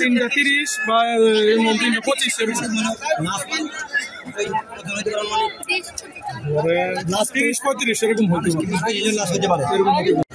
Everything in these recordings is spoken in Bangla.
তিনটা তিরিশ। বা তিনটা পঁচিশ এরকম তিরিশ পঁয়ত্রিশ এরকম হতে পারে। এরকম হতে পারে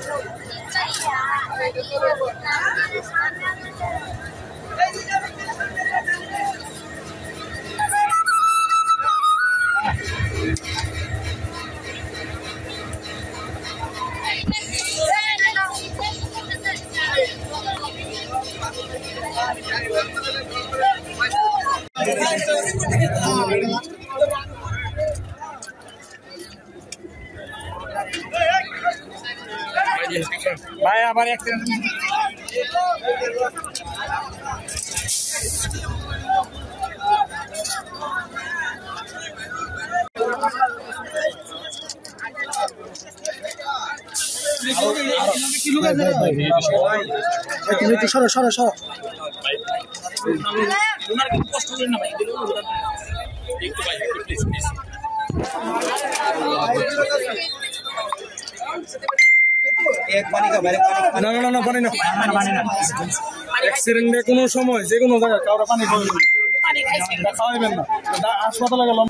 ভাই আবার অ্যাক্সিডেন্ট তুমি একটু সরো সরো সরো না না না না পানি না। অ্যাক্সিডেন্টে কোনো সময় যে কোনো জায়গায় কাউরা পানি খাওয়াবেন না। হাসপাতালে গেলাম।